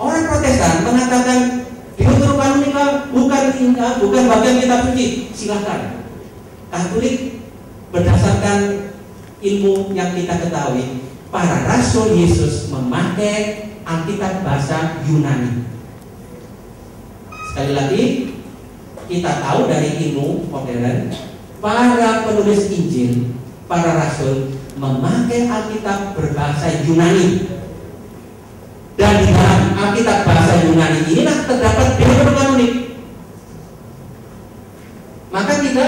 Orang Protestan mengatakan Deuterokanonika bukan bukan bagian kitab suci. Silakan. Katolik berdasarkan ilmu yang kita ketahui, para rasul Yesus memakai Alkitab bahasa Yunani. Sekali lagi, kita tahu dari ilmu modern, para penulis Injil, para rasul memakai Alkitab berbahasa Yunani. Alkitab bahasa Yunani inilah terdapat Deuterokanonik. Maka kita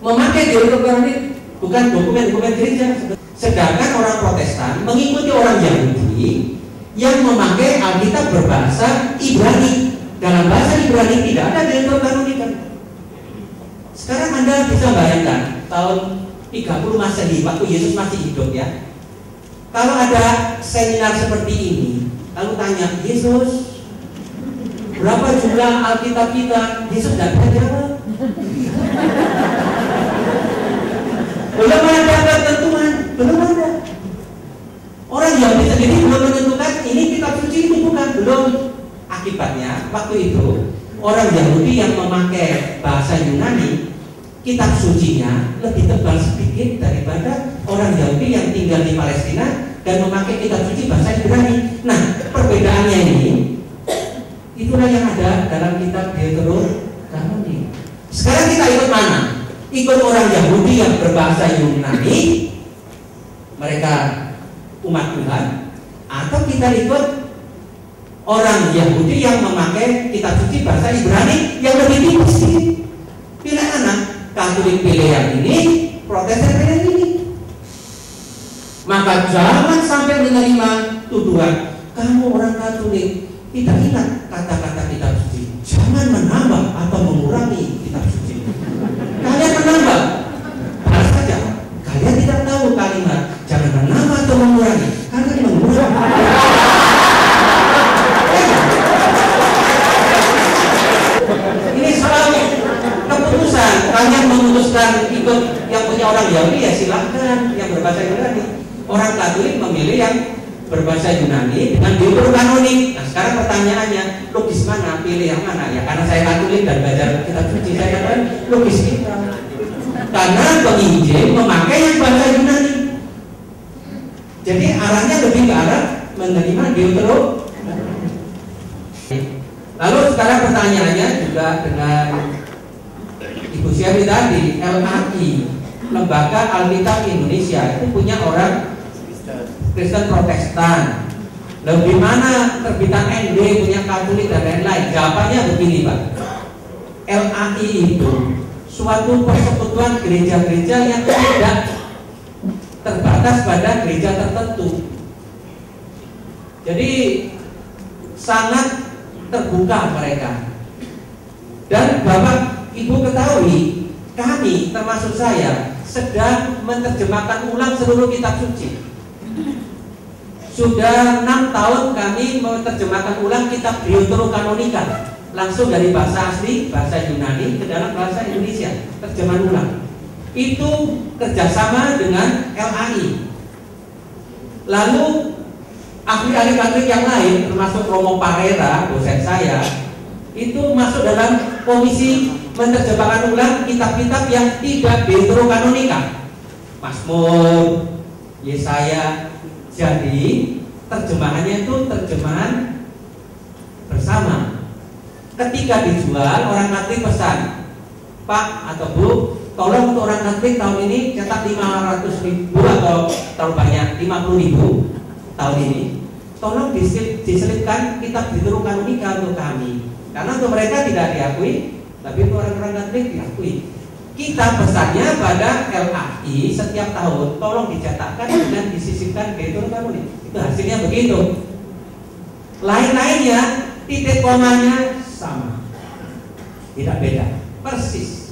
memakai Deuterokanonik bukan dokumen-dokumen gereja. Sedangkan orang Protestan mengikuti orang Yahudi yang memakai Alkitab berbahasa Ibrani. Dalam bahasa Ibrani tidak ada Deuterokanonika. Sekarang Anda bisa bayangkan tahun 30 Masehi waktu Yesus masih hidup ya. Kalau ada seminar seperti ini, lalu tanya Yesus, berapa jumlah Alkitab kita? Yesus tidak bisa jawab. belum ada ketentuan, belum ada. Orang Yahudi sendiri belum menentukan ini kitab suci itu bukan, belum. Akibatnya waktu itu orang Yahudi yang memakai bahasa Yunani kitab sucinya lebih tebal sedikit daripada orang Yahudi yang tinggal di Palestina dan memakai kitab suci bahasa Ibrani. Nah, perbedaannya ini itulah yang ada dalam kitab Deuterokanoni. Sekarang kita ikut mana? Ikut orang Yahudi yang berbahasa Yunani, mereka umat Tuhan, atau kita ikut orang Yahudi yang memakai kitab suci bahasa Ibrani yang lebih sedikit. Pilih anak, Katolik pilih yang ini, Protestan pilih yang ini. Maka jangan sampai menerima tuduhan kamu orang Katolik tidak ingat kata-kata kitab suci. Jangan menambah atau mengurangi kitab suci. Kalian menambah, balas saja. Kalian tidak tahu kalimat jangan menambah atau mengurangi. Kalian mengurangi. Ini keputusan. Kalian memutuskan ikut yang punya orang Yahudi ya silahkan yang berbahasa Yunani. Orang Katolik memilih yang berbahasa Yunani dengan Deuterokanonik. Nah sekarang pertanyaannya logis mana? Pilih yang mana? Ya karena saya Katolik dan belajar kitab suci saya katakan logis kita. Karena penginjil memakai yang bahasa Yunani. Jadi arahnya lebih ke arah menerima Deutero. Lalu sekarang pertanyaannya juga dengan Ibu Syari tadi, LAI, Lembaga Alkitab Indonesia itu punya orang Kristen Protestan. Lebih mana terbitan ND punya Katolik dan lain-lain? Jawabannya begini Pak. LAI itu suatu persekutuan gereja-gereja yang tidak terbatas pada gereja tertentu. Jadi sangat terbuka mereka. Dan Bapak Ibu ketahui, kami termasuk saya sedang menerjemahkan ulang seluruh kitab suci. Sudah enam tahun kami menerjemahkan ulang kitab Deuterokanonika langsung dari bahasa asli bahasa Yunani ke dalam bahasa Indonesia terjemahan ulang. Itu kerjasama dengan LAI. Lalu ahli-ahli Katolik yang lain termasuk Romo Parera dosen saya itu masuk dalam komisi menerjemahkan ulang kitab-kitab yang tidak deuterokanonika Mazmur, Yesaya jadi terjemahannya itu terjemahan bersama. Ketika dijual orang Katolik pesan Pak atau Bu tolong untuk orang Katolik tahun ini cetak 500 ribu atau terlalu banyak 50 ribu tahun ini. Tolong diselipkan kitab Deuterokanonika untuk kami. Karena untuk mereka tidak diakui tapi untuk orang-orang Katolik diakui kita pesannya pada LAI setiap tahun tolong dicetakkan dan disisipkan Deuterokanonik itu hasilnya begitu. Lain-lainnya titik komanya sama. Tidak beda. Persis